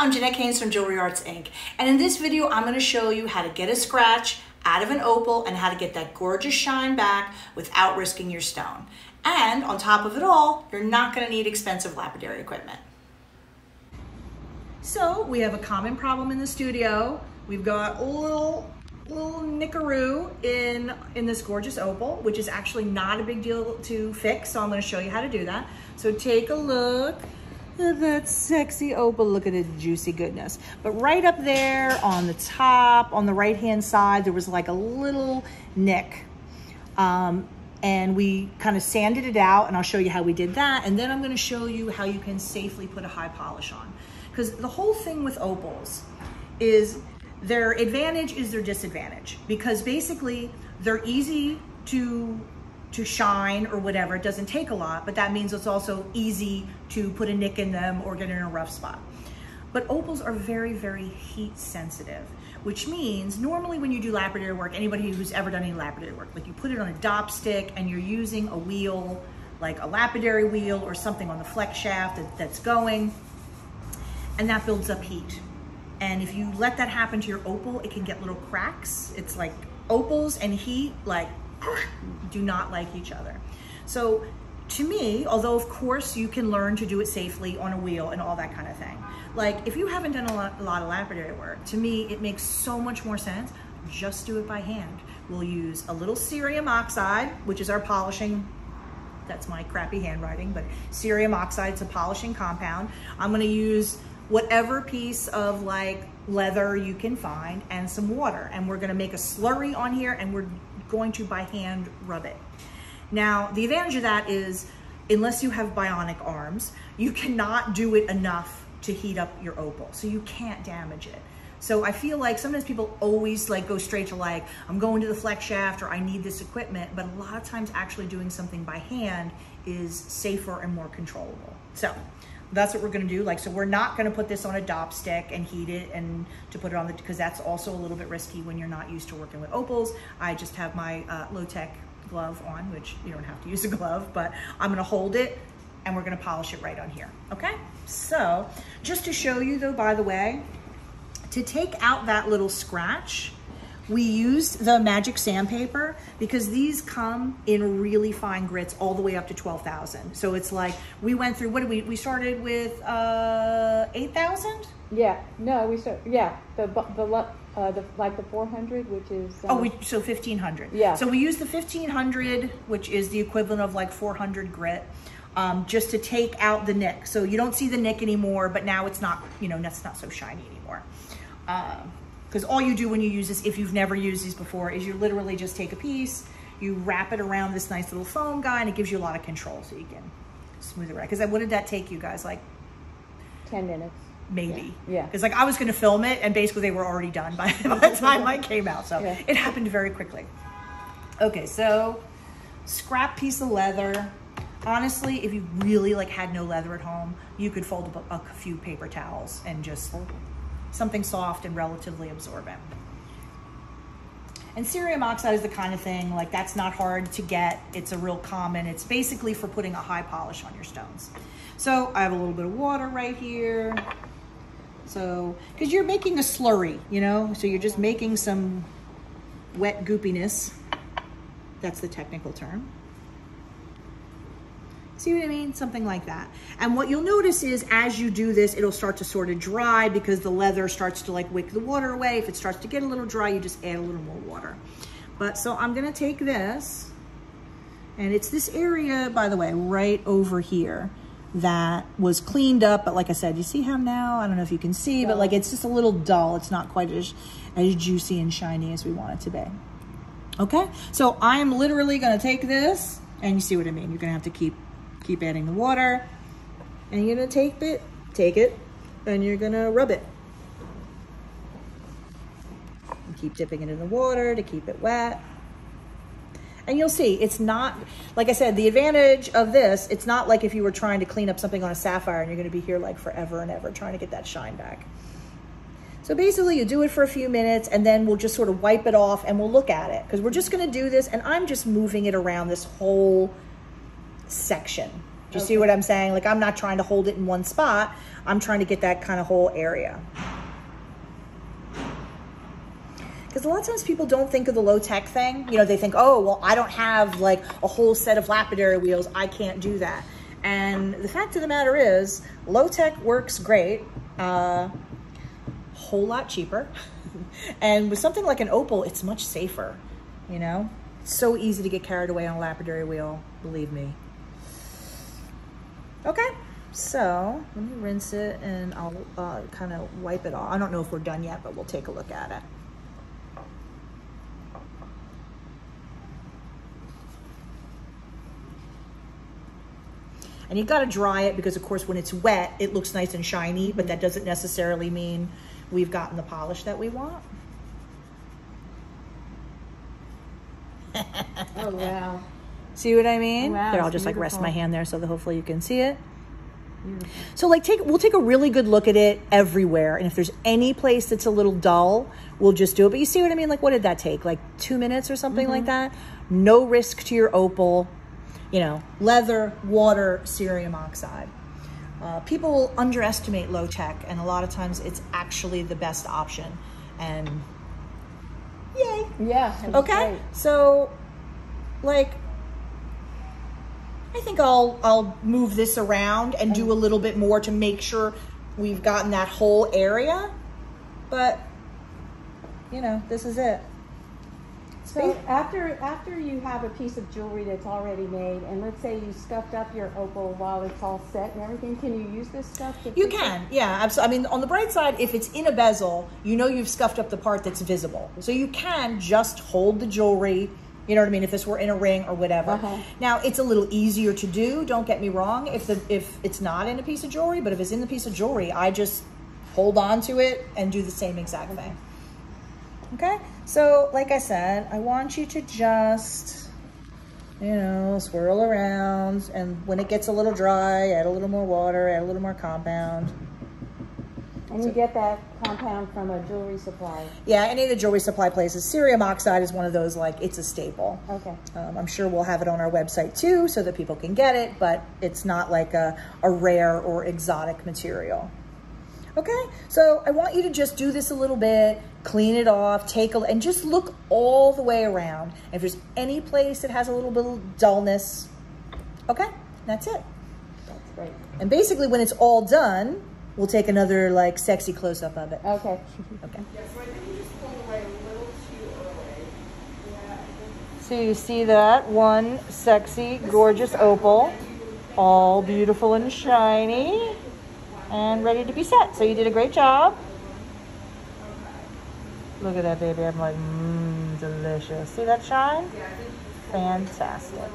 I'm Jeanette Caines from Jewelry Arts Inc. And in this video, I'm gonna show you how to get a scratch out of an opal and how to get that gorgeous shine back without risking your stone. And on top of it all, you're not gonna need expensive lapidary equipment. So we have a common problem in the studio. We've got a little little nickaroo in, in this gorgeous opal, which is actually not a big deal to fix. So I'm gonna show you how to do that. So take a look that sexy opal. Look at the juicy goodness. But right up there on the top, on the right-hand side, there was like a little nick. Um, and we kind of sanded it out and I'll show you how we did that. And then I'm gonna show you how you can safely put a high polish on. Because the whole thing with opals is their advantage is their disadvantage because basically they're easy to to shine or whatever. It doesn't take a lot, but that means it's also easy to put a nick in them or get in a rough spot. But opals are very, very heat sensitive, which means normally when you do lapidary work, anybody who's ever done any lapidary work, like you put it on a dop stick and you're using a wheel, like a lapidary wheel or something on the flex shaft that, that's going, and that builds up heat. And if you let that happen to your opal, it can get little cracks. It's like opals and heat, like do not like each other. So to me, although of course you can learn to do it safely on a wheel and all that kind of thing, like if you haven't done a lot, a lot of lapidary work, to me it makes so much more sense, just do it by hand. We'll use a little cerium oxide, which is our polishing that's my crappy handwriting, but cerium oxide is a polishing compound. I'm gonna use whatever piece of like leather you can find and some water. And we're gonna make a slurry on here and we're going to by hand rub it. Now, the advantage of that is unless you have bionic arms, you cannot do it enough to heat up your opal. So you can't damage it. So I feel like sometimes people always like go straight to like, I'm going to the flex shaft or I need this equipment, but a lot of times actually doing something by hand is safer and more controllable. So that's what we're gonna do. Like, so we're not gonna put this on a dop stick and heat it and to put it on the, because that's also a little bit risky when you're not used to working with opals. I just have my uh, low-tech glove on, which you don't have to use a glove, but I'm gonna hold it and we're gonna polish it right on here, okay? So, just to show you though, by the way, to take out that little scratch, we used the magic sandpaper because these come in really fine grits all the way up to 12,000. So it's like, we went through, what did we, we started with uh, 8,000? Yeah, no, we start, yeah, the, the, uh, the, like the 400, which is. oh, we, so 1,500. Yeah. So we use the 1,500, which is the equivalent of like 400 grit. Um, just to take out the nick. So you don't see the nick anymore, but now it's not, you know, that's not so shiny anymore. Um, because all you do when you use this, if you've never used these before, is you literally just take a piece, you wrap it around this nice little foam guy, and it gives you a lot of control so you can smooth it right. Because what did that take you guys? Like 10 minutes. Maybe. Yeah. Because like I was going to film it, and basically they were already done by, by the time I came out. So Yeah. it happened very quickly. Okay, so scrap piece of leather. Honestly, if you really like had no leather at home, you could fold up a, a few paper towels and just something soft and relatively absorbent. And cerium oxide is the kind of thing, like that's not hard to get. It's a real common, it's basically for putting a high polish on your stones. So I have a little bit of water right here. So, because you're making a slurry, you know? So you're just making some wet goopiness. That's the technical term. See what I mean? Something like that. And what you'll notice is as you do this, it'll start to sort of dry because the leather starts to like wick the water away. If it starts to get a little dry, you just add a little more water. But so I'm gonna take this and it's this area, by the way, right over here that was cleaned up. But like I said, you see how now, I don't know if you can see, but like it's just a little dull. It's not quite as, as juicy and shiny as we want it to be. Okay, so I'm literally gonna take this and you see what I mean. You're gonna have to keep keep adding the water and you're gonna take it, take it, and you're gonna rub it. And keep dipping it in the water to keep it wet. And you'll see, it's not, like I said, the advantage of this, it's not like if you were trying to clean up something on a sapphire and you're gonna be here like forever and ever trying to get that shine back. So basically you do it for a few minutes and then we'll just sort of wipe it off and we'll look at it because we're just gonna do this and I'm just moving it around this whole section. Do you see what I'm saying? Like I'm not trying to hold it in one spot. I'm trying to get that kind of whole area. Because a lot of times people don't think of the low tech thing. You know, they think, oh, well, I don't have like a whole set of lapidary wheels. I can't do that. And the fact of the matter is, low tech works great, uh, whole lot cheaper. and with something like an Opal, it's much safer, you know? It's so easy to get carried away on a lapidary wheel, believe me. Okay, so let me rinse it and I'll uh, kind of wipe it off. I don't know if we're done yet, but we'll take a look at it. And you got to dry it because, of course, when it's wet, it looks nice and shiny, but that doesn't necessarily mean we've gotten the polish that we want. Oh, wow. See what I mean? Oh, wow, there, I'll just like rest my hand there so that hopefully you can see it. Beautiful. So like take we'll take a really good look at it everywhere. And if there's any place that's a little dull, we'll just do it. But you see what I mean? Like what did that take? Like two minutes or something like mm-hmm. that? No risk to your opal. You know, leather, water, cerium oxide. Uh, people underestimate low tech, and a lot of times it's actually the best option. And yay! Yeah. Okay, great. so like I think I'll I'll move this around and do a little bit more to make sure we've gotten that whole area. But you know, this is it. So after after you have a piece of jewelry that's already made, and let's say you scuffed up your opal while it's all set and everything, can you use this stuff? To You fix it? can, yeah, absolutely. I mean, on the bright side, if it's in a bezel, you know you've scuffed up the part that's visible. So you can just hold the jewelry. You know what I mean? If this were in a ring or whatever. Uh-huh. Now it's a little easier to do. Don't get me wrong. If the if it's not in a piece of jewelry, but if it's in the piece of jewelry, I just hold on to it and do the same exact thing. Okay. So, like I said, I want you to just you know, swirl around, and when it gets a little dry, add a little more water, add a little more compound. And you get that compound from a jewelry supply. Yeah, any of the jewelry supply places. Cerium oxide is one of those, like, it's a staple. Okay. Um, I'm sure we'll have it on our website too so that people can get it, but it's not like a, a rare or exotic material. Okay, so I want you to just do this a little bit, clean it off, take a, and just look all the way around. If there's any place that has a little bit of dullness, okay, that's it. That's great. And basically when it's all done, we'll take another like sexy close up of it. Okay. Okay. Yeah, so I think you just pulled away a little too early. Yeah, So you see that one sexy, gorgeous opal, all beautiful and shiny and ready to be set. So you did a great job. Look at that baby. I'm like, mmm, delicious. See that shine? Fantastic.